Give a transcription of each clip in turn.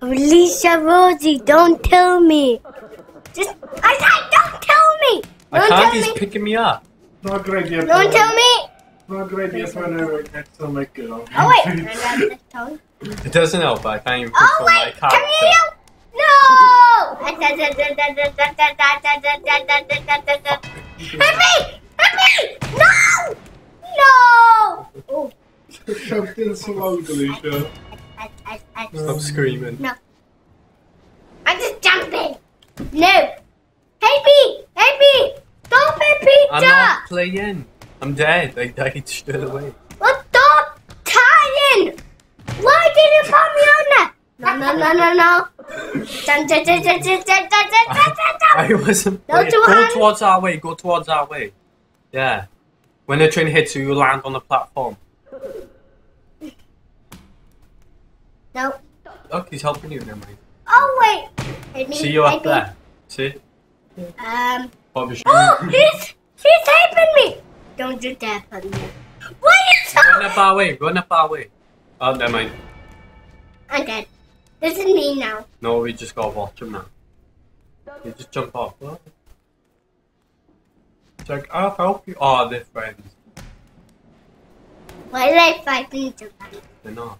Aleisha, Rosie, don't tell me. Just, I said, don't tell me. Don't Akagi's tell me. picking me up. Not a good. Don't Paul. tell me. Not a good idea. Find out I still might go. Oh wait, It doesn't help. I can't even oh, wait. my car. Come No. Help me! Help me! No! No! Oh. Something so ugly, Aleisha. I, I, I just... Screaming. No. I'm just jumping. No. hey me! hey me! Stop it, Peter! I'm not playing. I'm dead. I died straight away. What stop tying! Why did you put me on there? No, no, no, no, no. I, wasn't Go towards our way. Go towards our way. Yeah. When the train hits you, you land on the platform. No. Look, he's helping you, never mind. Oh, wait. Me, See you up me. there. See? Um. Obviously. Oh, he's, he's helping me. Don't you dare put me. What is Run up? our way. Run up our way. Oh, never mind. I'm dead. This is me now. No, we just gotta watch him now. You just jump off. What? It's like, I'll help you. Oh, they're friends. Why did I fight into them? They're not.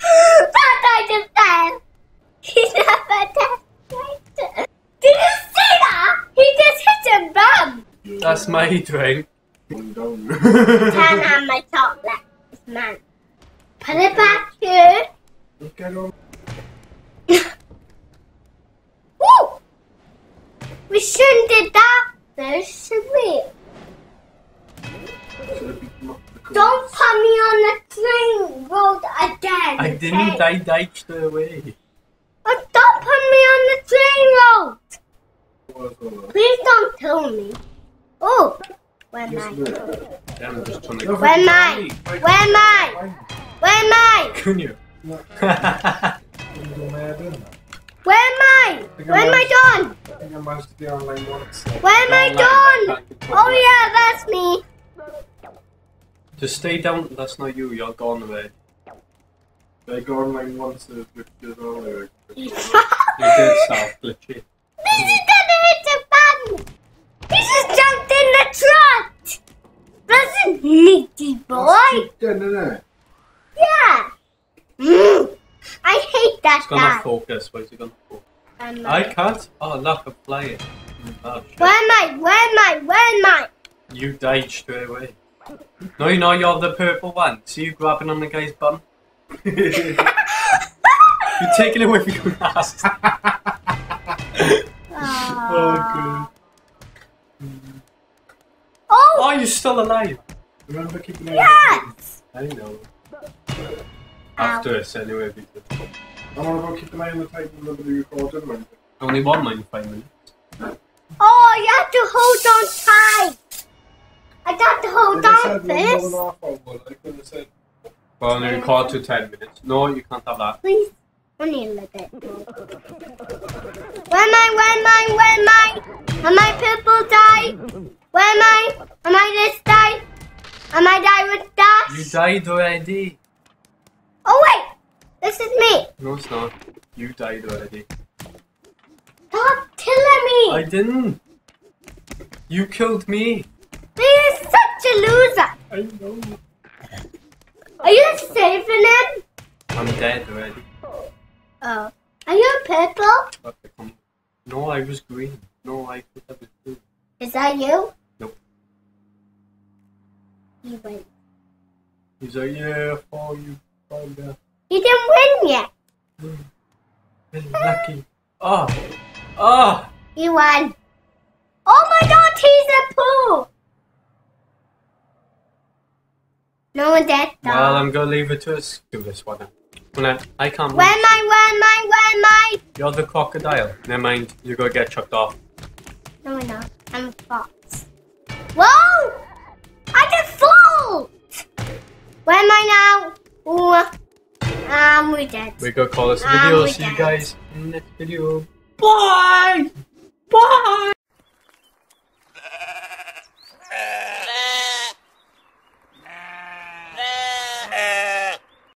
That I just said. He's not fantastic. Did you see that? He just hit a bum. That's my drink. One down. Turn on my top left. It's mine. Put it back here. Get on. Woo! We shouldn't did that first, should we? Should've beaten up the coach. Don't put me on the train road again. I didn't. okay? I died straight away. Oh, don't put me on the train road. Please don't kill me. Oh, where am I? Yeah, I'm just trying to. Where am I? Where am I? Where am I? Can you? no, I you go mad then. Where am I? Where am I done? I think I managed to be once. so- Where am I done? Oh yeah, that's me. Just stay down. That's not you. You're gone away. I go online once to look at it. You did self glitchy. This is gonna hit the button. He just jumped in the truck. That's a sneaky boy. Then, innit? Yeah. Mm. I hate that It's gonna guy. focus. Where's it gonna focus? Um, I can't. Oh, look, I'm flying. Oh. Where am I? Where am I? Where am I? You died straight away. No, you know you're the purple one. See you grabbing on the guy's bum. You're taking it with your ass. Oh. Oh, Oh, you're still alive. Remember keeping an eye on yes. I know. After this, anyway, because the I want to go keep an eye on the time when nobody recorded or anything. only one mind five minutes. Oh, you have to hold on tight. I got to hold on said one more than first. half hour, I could have said, Well, only record to ten minutes. No, you can't have that. Please, only a little bit. Where am I? Where am I? Where am I? Am I purple die? Where am I? Am I this die? Am I die with that? You died already. Oh wait, this is me. No, it's not. You died already. Stop killing me. I didn't. You killed me. You're such a loser. I know. Are you saving him? I'm dead already. Oh. Are you purple? No, I was green. No, I could have it too. Is that you? He went. He's like, yeah, for you. Yeah. He didn't win yet. Very lucky. Oh. Oh. He won. Oh my god, he's a poo. No one dead. Well, I'm gonna leave it to us. Do this one. When I, can't. Where am I? Where am I? Where am I? You're the crocodile. Never mind. You're gonna get chucked off. No, I'm not. I'm a fox. Whoa! I just fall! Where am I now? Ooh. Um, we're dead. We're gonna call this video. we See you guys in the next video. Bye.